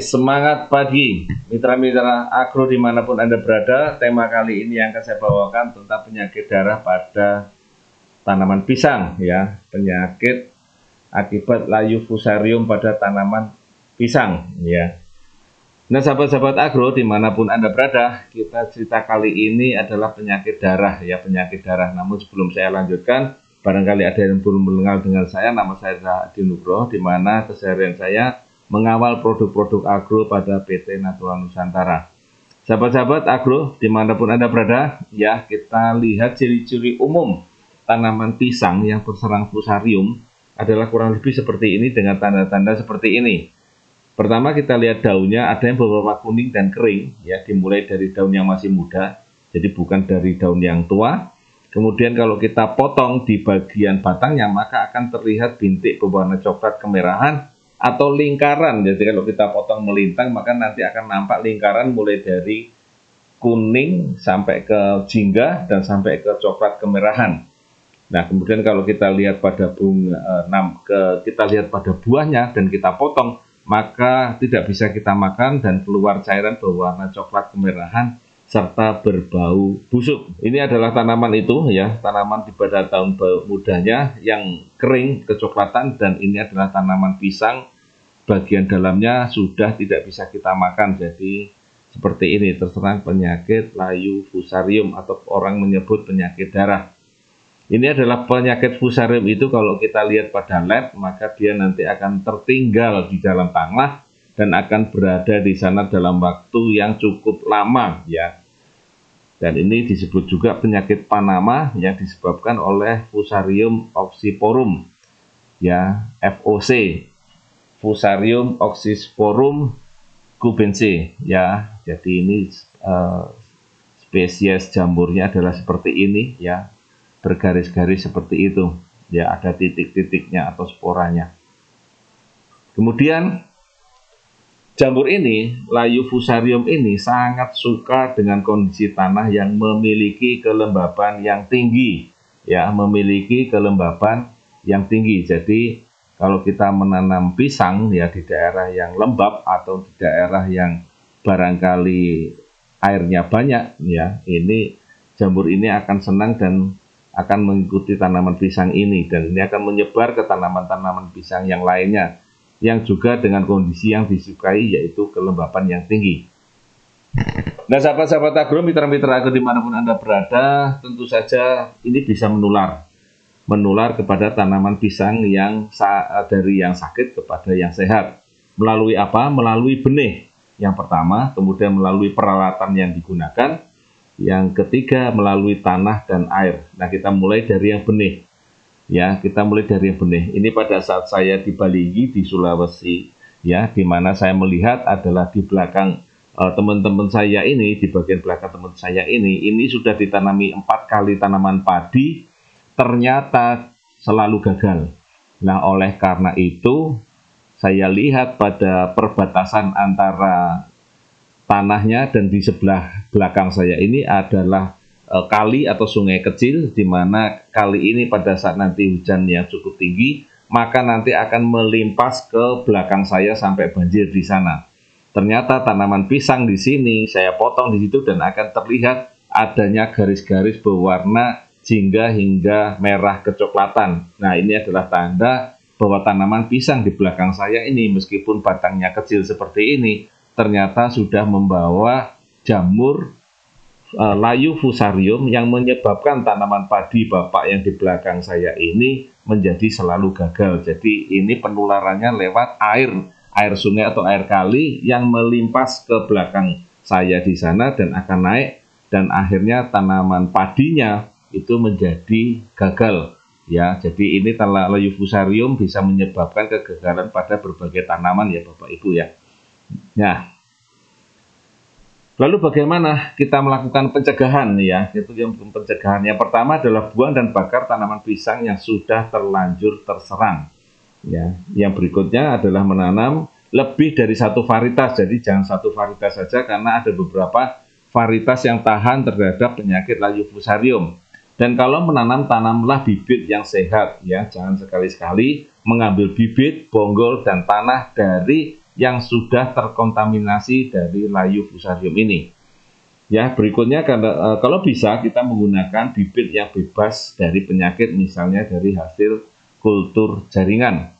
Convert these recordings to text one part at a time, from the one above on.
Semangat pagi mitra-mitra agro di mana pun Anda berada. Tema kali ini yang akan saya bawakan tentang penyakit darah pada tanaman pisang ya. Penyakit akibat layu fusarium pada tanaman pisang ya. Nah sahabat-sahabat agro di mana pun Anda berada, kita cerita kali ini adalah penyakit darah ya, penyakit darah. Namun sebelum saya lanjutkan, barangkali ada yang belum mengenal dengan saya, nama saya Adi Nugroho, di mana keseharian saya mengawal produk-produk agro pada PT Natural Nusantara. Sahabat-sahabat agro, di mana pun Anda berada, ya kita lihat ciri-ciri umum tanaman pisang yang terserang fusarium adalah kurang lebih seperti ini dengan tanda-tanda seperti ini. Pertama kita lihat daunnya ada yang beberapa kuning dan kering, ya dimulai dari daun yang masih muda, jadi bukan dari daun yang tua. Kemudian kalau kita potong di bagian batangnya maka akan terlihat bintik berwarna coklat kemerahan atau lingkaran. Jadi kalau kita potong melintang maka nanti akan nampak lingkaran mulai dari kuning sampai ke jingga dan sampai ke coklat kemerahan. Nah, kemudian kalau kita lihat pada bunga eh, enam ke kita lihat pada buahnya dan kita potong, maka tidak bisa kita makan dan keluar cairan berwarna coklat kemerahan serta berbau busuk. Ini adalah tanaman itu ya, tanaman di pada tahun mudanya yang kering kecoklatan dan ini adalah tanaman pisang bagian dalamnya sudah tidak bisa kita makan. Jadi seperti ini terserang penyakit layu fusarium atau orang menyebut penyakit darah. Ini adalah penyakit fusarium itu kalau kita lihat pada lab maka dia nanti akan tertinggal di dalam tanah dan akan berada di sana dalam waktu yang cukup lama ya. Dan ini disebut juga penyakit Panama yang disebabkan oleh Fusarium oxyporum ya FOC Fusarium oxysporum cubense ya. Jadi ini uh, spesies jamurnya adalah seperti ini ya. Bergaris-garis seperti itu ya. Ada titik-titiknya atau sporanya kemudian Jamur ini, layu fusarium ini sangat suka dengan kondisi tanah yang memiliki kelembaban yang tinggi, ya, memiliki kelembaban yang tinggi. Jadi kalau kita menanam pisang ya di daerah yang lembab atau di daerah yang barangkali airnya banyak, ya, ini jamur ini akan senang dan akan mengikuti tanaman pisang ini. Dan ini akan menyebar ke tanaman-tanaman pisang yang lainnya yang juga dengan kondisi yang disukai yaitu kelembapan yang tinggi. Nah sahabat-sahabat agro, mitra-mitra agro di mana pun Anda berada, tentu saja ini bisa menular. Menular kepada tanaman pisang yang dari yang sakit kepada yang sehat. Melalui apa? Melalui benih yang pertama, kemudian melalui peralatan yang digunakan, yang ketiga melalui tanah dan air. Nah kita mulai dari yang benih ya kita mulai dari yang benih. Ini pada saat saya di Bali di Sulawesi. Ya di mana saya melihat adalah di belakang uh, teman-teman saya ini di bagian belakang teman saya ini ini sudah ditanami empat kali tanaman padi ternyata selalu gagal. Nah oleh karena itu saya lihat pada perbatasan antara tanahnya dan di sebelah belakang saya ini adalah uh, kali atau sungai kecil di mana kali ini pada saat nanti hujan yang cukup tinggi maka nanti akan melimpas ke belakang saya sampai banjir di sana. Ternyata tanaman pisang di sini saya potong di situ dan akan terlihat adanya garis-garis berwarna jingga hingga merah kecoklatan. Nah, ini adalah tanda bahwa tanaman pisang di belakang saya ini meskipun batangnya kecil seperti ini ternyata sudah membawa jamur uh, layu fusarium yang menyebabkan tanaman padi bapak yang di belakang saya ini menjadi selalu gagal. Jadi ini penularannya lewat air, air sungai atau air kali yang melimpas ke belakang saya di sana dan akan naik dan akhirnya tanaman padinya itu menjadi gagal. Ya, jadi ini layu fusarium bisa menyebabkan kegagalan pada berbagai tanaman ya Bapak Ibu ya. Nah, Lalu bagaimana kita melakukan pencegahan ya? Itu yang pencegahan. Yang pertama adalah buang dan bakar tanaman pisang yang sudah terlanjur terserang. Ya, yang berikutnya adalah menanam lebih dari satu varietas. Jadi jangan satu varietas saja karena ada beberapa varietas yang tahan terhadap penyakit layu fusarium. Dan kalau menanam tanamlah bibit yang sehat ya, jangan sekali-sekali mengambil bibit, bonggol dan tanah dari yang sudah terkontaminasi dari layu fusarium ini. Ya, berikutnya kalau, kalau bisa kita menggunakan bibit yang bebas dari penyakit misalnya dari hasil kultur jaringan.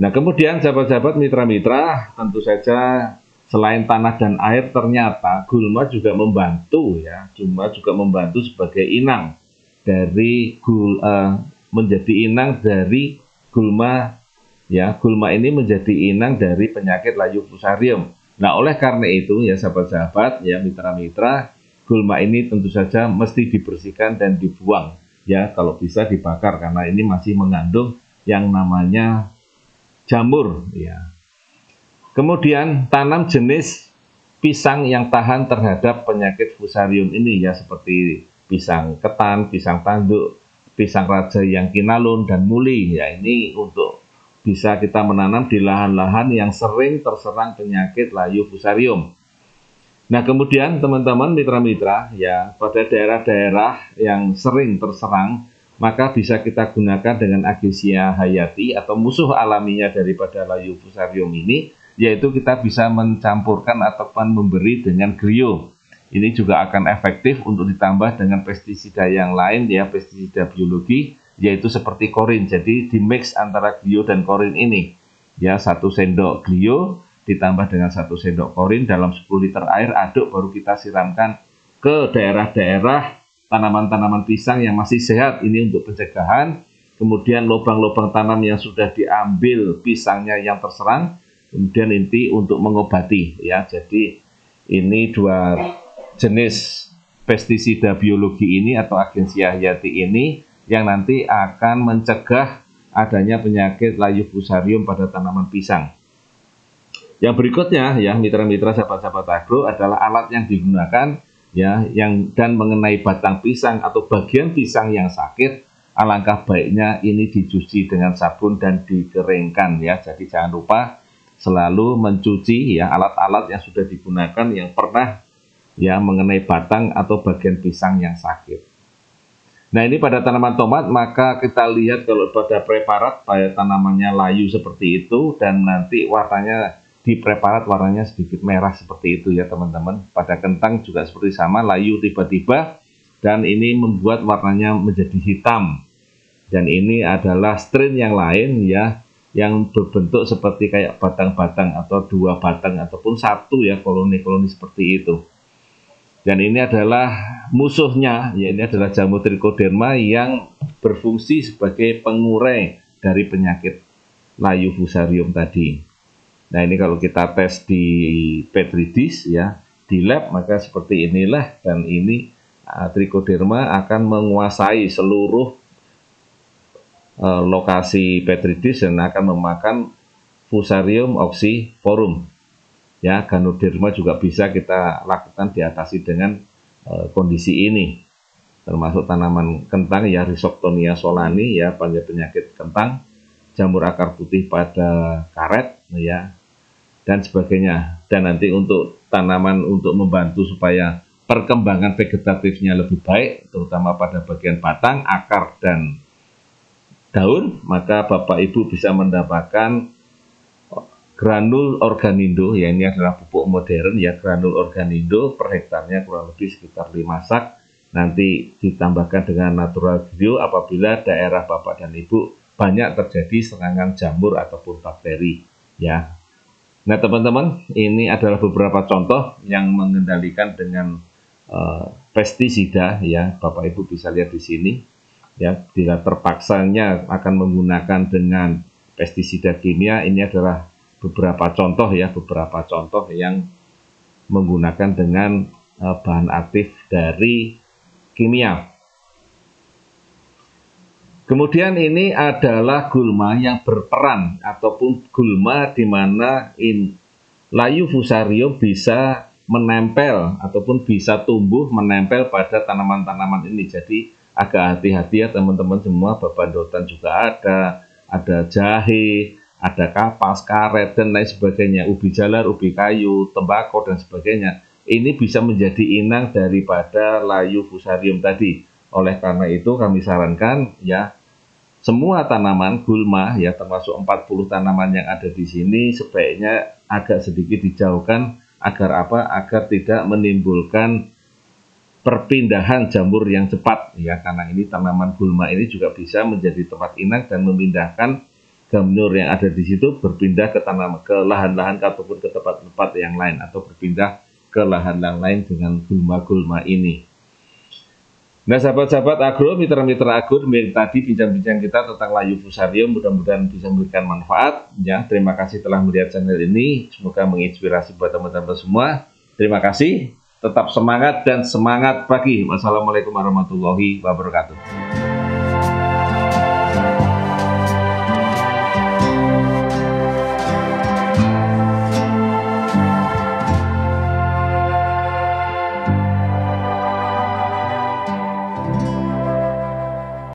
Nah, kemudian sahabat-sahabat mitra-mitra, tentu saja selain tanah dan air ternyata gulma juga membantu ya, gulma juga membantu sebagai inang dari gul uh, menjadi inang dari gulma ya, gulma ini menjadi inang dari penyakit layu fusarium. Nah, oleh karena itu ya sahabat-sahabat ya mitra-mitra, gulma ini tentu saja mesti dibersihkan dan dibuang ya, kalau bisa dibakar karena ini masih mengandung yang namanya jamur ya. Kemudian tanam jenis pisang yang tahan terhadap penyakit fusarium ini ya seperti pisang ketan, pisang tanduk, pisang raja yang kinalun dan muli ya ini untuk bisa kita menanam di lahan-lahan yang sering terserang penyakit layu fusarium. Nah kemudian teman-teman mitra-mitra ya pada daerah-daerah yang sering terserang maka bisa kita gunakan dengan Agesia hayati atau musuh alaminya daripada layu fusarium ini, yaitu kita bisa mencampurkan ataupun memberi dengan grio. Ini juga akan efektif untuk ditambah dengan pestisida yang lain ya, pestisida biologi, yaitu seperti korin. Jadi di mix antara glio dan korin ini. Ya, satu sendok glio ditambah dengan satu sendok korin dalam 10 liter air aduk baru kita siramkan ke daerah-daerah tanaman-tanaman pisang yang masih sehat ini untuk pencegahan. Kemudian lubang-lubang tanam yang sudah diambil pisangnya yang terserang, kemudian inti untuk mengobati ya. Jadi ini dua jenis pestisida biologi ini atau agensi hayati ini yang nanti akan mencegah adanya penyakit layu fusarium pada tanaman pisang. Yang berikutnya ya mitra-mitra sahabat-sahabat agro adalah alat yang digunakan ya yang dan mengenai batang pisang atau bagian pisang yang sakit alangkah baiknya ini dicuci dengan sabun dan dikeringkan ya jadi jangan lupa selalu mencuci ya alat-alat yang sudah digunakan yang pernah ya mengenai batang atau bagian pisang yang sakit Nah ini pada tanaman tomat maka kita lihat kalau pada preparat pada tanamannya layu seperti itu dan nanti warnanya di preparat warnanya sedikit merah seperti itu ya teman-teman. Pada kentang juga seperti sama, layu tiba-tiba dan ini membuat warnanya menjadi hitam. Dan ini adalah strain yang lain ya yang berbentuk seperti kayak batang-batang atau dua batang ataupun satu ya koloni-koloni seperti itu. Dan ini adalah musuhnya, ya ini adalah jamur trichoderma yang berfungsi sebagai pengurai dari penyakit layu fusarium tadi. Nah ini kalau kita tes di petri dish ya di lab maka seperti inilah dan ini uh, trichoderma akan menguasai seluruh uh, lokasi petri dish dan akan memakan Fusarium oxyforum. Ya, Ganoderma juga bisa kita lakukan diatasi dengan uh, kondisi ini. Termasuk tanaman kentang ya Rhizoctonia solani ya penyakit kentang, jamur akar putih pada karet ya dan sebagainya. Dan nanti untuk tanaman untuk membantu supaya perkembangan vegetatifnya lebih baik, terutama pada bagian batang, akar, dan daun, maka Bapak Ibu bisa mendapatkan granul organindo, ya ini adalah pupuk modern ya granul organindo per hektarnya kurang lebih sekitar 5 sak, nanti ditambahkan dengan natural bio apabila daerah Bapak dan Ibu banyak terjadi serangan jamur ataupun bakteri ya Nah, teman-teman, ini adalah beberapa contoh yang mengendalikan dengan uh, pestisida ya. Bapak Ibu bisa lihat di sini ya, bila terpaksanya akan menggunakan dengan pestisida kimia ini adalah beberapa contoh ya, beberapa contoh yang menggunakan dengan uh, bahan aktif dari kimia. Kemudian ini adalah gulma yang berperan ataupun gulma di mana in, layu fusarium bisa menempel ataupun bisa tumbuh menempel pada tanaman-tanaman ini. Jadi agak hati-hati ya teman-teman semua, babandotan juga ada, ada jahe, ada kapas, karet, dan lain sebagainya, ubi jalar, ubi kayu, tembakau, dan sebagainya. Ini bisa menjadi inang daripada layu fusarium tadi. Oleh karena itu kami sarankan ya semua tanaman gulma ya termasuk 40 tanaman yang ada di sini sebaiknya agak sedikit dijauhkan agar apa? Agar tidak menimbulkan perpindahan jamur yang cepat ya karena ini tanaman gulma ini juga bisa menjadi tempat inang dan memindahkan jamur yang ada di situ berpindah ke tanam ke lahan-lahan ataupun ke tempat-tempat yang lain atau berpindah ke lahan-lahan lain dengan gulma-gulma ini. Nah sahabat-sahabat agro, mitra-mitra agro, tadi bincang-bincang kita tentang layu fusarium, mudah-mudahan bisa memberikan manfaat. Ya, terima kasih telah melihat channel ini, semoga menginspirasi buat teman-teman semua. Terima kasih, tetap semangat dan semangat pagi. Wassalamualaikum warahmatullahi wabarakatuh.